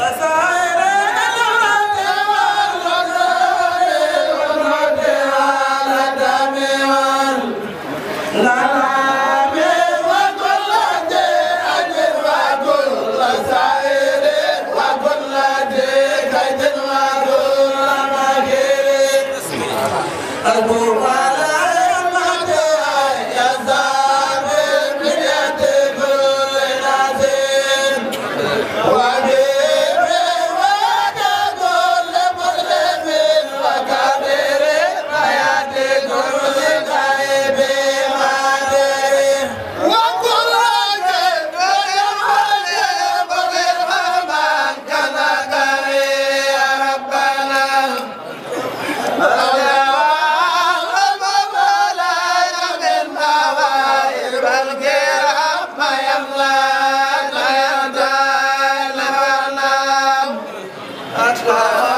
Azar. a 감사합니다. 아,